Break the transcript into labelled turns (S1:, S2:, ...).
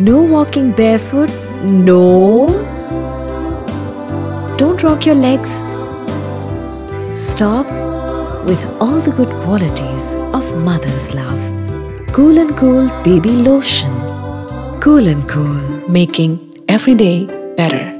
S1: No walking barefoot. No. Don't rock your legs. Stop with all the good qualities of mother's love. Cool and Cool Baby Lotion. Cool and Cool.
S2: making every day better.